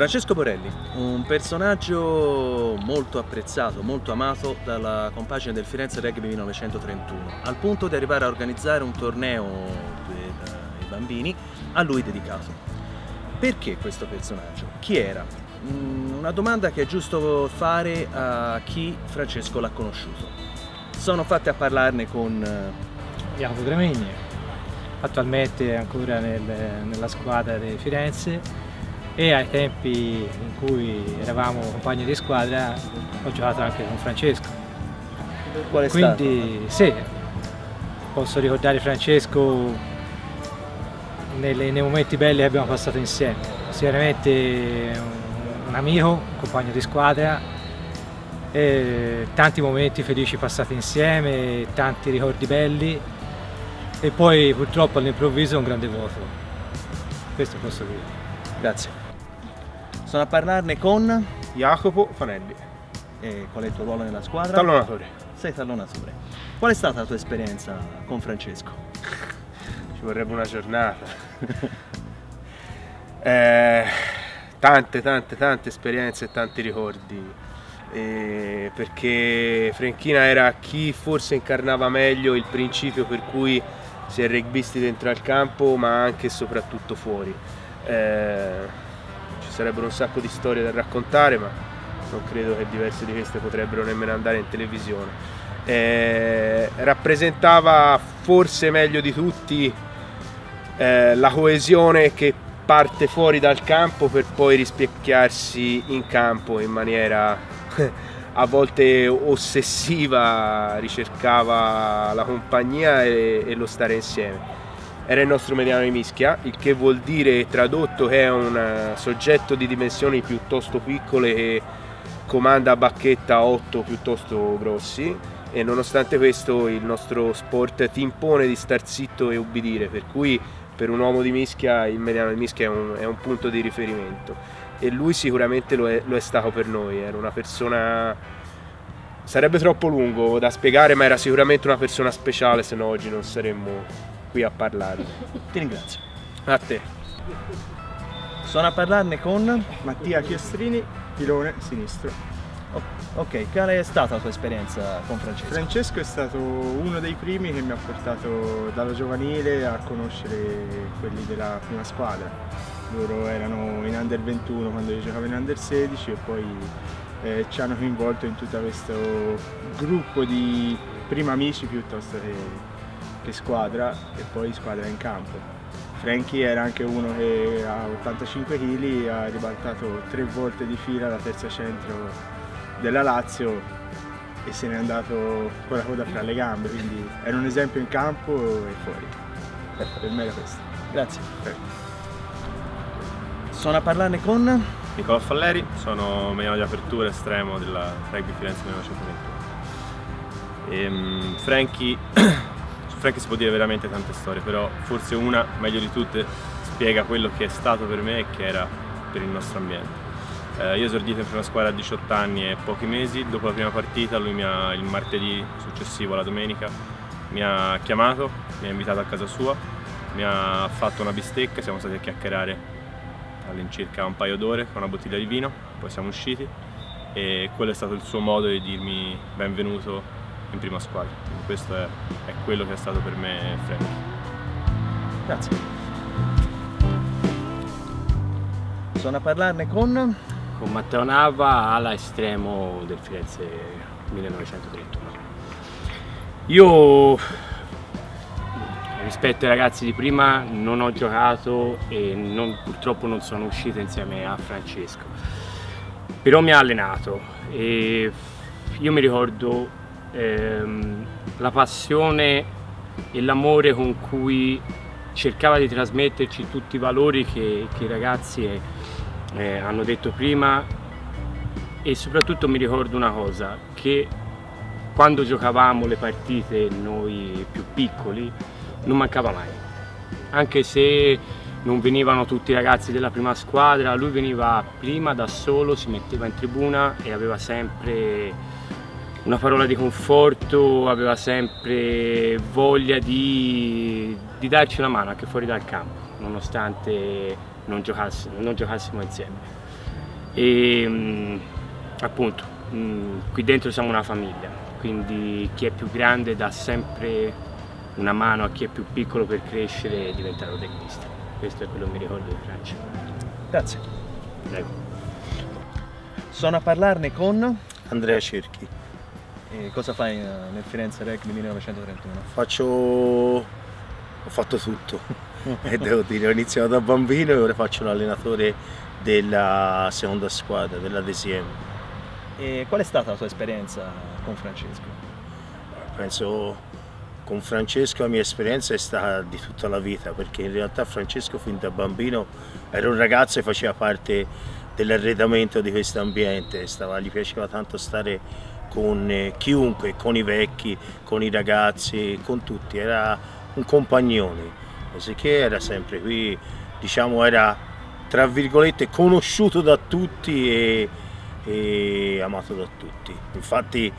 Francesco Borelli, un personaggio molto apprezzato, molto amato dalla compagine del Firenze Rugby 1931, al punto di arrivare a organizzare un torneo per i bambini a lui dedicato. Perché questo personaggio? Chi era? Mm, una domanda che è giusto fare a chi Francesco l'ha conosciuto. Sono fatte a parlarne con eh, Jacopo Gramigni, attualmente ancora nel, nella squadra di Firenze e ai tempi in cui eravamo compagni di squadra ho giocato anche con Francesco. Qual è Quindi stato? sì, posso ricordare Francesco nelle, nei momenti belli che abbiamo passato insieme. Sicuramente un, un amico, un compagno di squadra, tanti momenti felici passati insieme, tanti ricordi belli e poi purtroppo all'improvviso un grande vuoto. Questo posso dire. Grazie. Sono a parlarne con Jacopo Fanelli. E qual è il tuo ruolo nella squadra? Tallonatore. Sei tallonatore. Qual è stata la tua esperienza con Francesco? Ci vorrebbe una giornata. eh, tante, tante, tante esperienze e tanti ricordi. Eh, perché Franchina era chi forse incarnava meglio il principio per cui si è rugbisti dentro al campo ma anche e soprattutto fuori. Eh, ci sarebbero un sacco di storie da raccontare, ma non credo che diverse di queste potrebbero nemmeno andare in televisione. Eh, rappresentava forse meglio di tutti eh, la coesione che parte fuori dal campo per poi rispecchiarsi in campo in maniera a volte ossessiva, ricercava la compagnia e, e lo stare insieme era il nostro mediano di mischia, il che vuol dire tradotto che è un eh, soggetto di dimensioni piuttosto piccole che comanda a bacchetta 8 piuttosto grossi. E nonostante questo il nostro sport ti impone di star zitto e ubbidire, per cui per un uomo di mischia il mediano di mischia è un, è un punto di riferimento. E lui sicuramente lo è, lo è stato per noi, era una persona sarebbe troppo lungo da spiegare ma era sicuramente una persona speciale se no oggi non saremmo qui a parlare. Ti ringrazio. A te. Sono a parlarne con Mattia Chiostrini, pilone sinistro. Oh, ok, qual è stata la tua esperienza con Francesco? Francesco è stato uno dei primi che mi ha portato dalla giovanile a conoscere quelli della prima squadra. Loro erano in under 21 quando io giocavo in under 16 e poi eh, ci hanno coinvolto in tutto questo gruppo di prima amici piuttosto che che squadra e poi squadra in campo. Frankie era anche uno che a 85 kg ha ribaltato tre volte di fila la terza centro della Lazio e se n'è andato con la coda fra le gambe, quindi era un esempio in campo e fuori. Ecco, per me era questo. Grazie. Sono a parlarne con Nicola Falleri, sono mediano di apertura estremo della Rugby Firenze 1921. E, um, Frankie Frank si può dire veramente tante storie, però forse una, meglio di tutte, spiega quello che è stato per me e che era per il nostro ambiente. Eh, io esordito in prima squadra a 18 anni e pochi mesi, dopo la prima partita lui mi ha, il martedì successivo, la domenica, mi ha chiamato, mi ha invitato a casa sua, mi ha fatto una bistecca, siamo stati a chiacchierare all'incirca un paio d'ore con una bottiglia di vino, poi siamo usciti e quello è stato il suo modo di dirmi benvenuto in prima squadra. Quindi questo è, è quello che è stato per me Frank. Grazie. Sono a parlarne con... Con Matteo Nava, ala estremo del Firenze 1931. Io rispetto ai ragazzi di prima non ho giocato e non, purtroppo non sono uscito insieme a Francesco però mi ha allenato e io mi ricordo ehm, la passione e l'amore con cui cercava di trasmetterci tutti i valori che, che i ragazzi eh, eh, hanno detto prima. E soprattutto mi ricordo una cosa, che quando giocavamo le partite noi più piccoli non mancava mai, anche se non venivano tutti i ragazzi della prima squadra, lui veniva prima da solo, si metteva in tribuna e aveva sempre una parola di conforto, aveva sempre voglia di, di darci una mano anche fuori dal campo, nonostante non, giocassimo, non giocassimo insieme. e mh, appunto mh, qui dentro siamo una famiglia, quindi chi è più grande dà sempre una mano a chi è più piccolo per crescere e diventare tecnista. Questo è quello che mi ricordo di Francia. Grazie. Prego. Sono a parlarne con... Andrea Cerchi. E cosa fai eh, nel Firenze Rugby 1931? Faccio... ho fatto tutto e devo dire, ho iniziato da bambino e ora faccio l'allenatore della seconda squadra, della DSM. E qual è stata la tua esperienza con Francesco? Penso con Francesco la mia esperienza è stata di tutta la vita perché in realtà Francesco fin da bambino era un ragazzo e faceva parte dell'arredamento di questo ambiente, stava, gli piaceva tanto stare con eh, chiunque, con i vecchi, con i ragazzi, con tutti, era un compagnone, cosicché era sempre qui, diciamo era tra virgolette conosciuto da tutti e, e amato da tutti. Infatti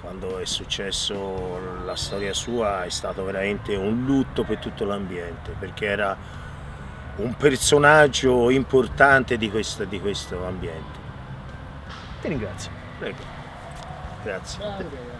quando è successo la storia sua è stato veramente un lutto per tutto l'ambiente perché era un personaggio importante di questo, di questo ambiente. Ti ringrazio. Prego. Grazie.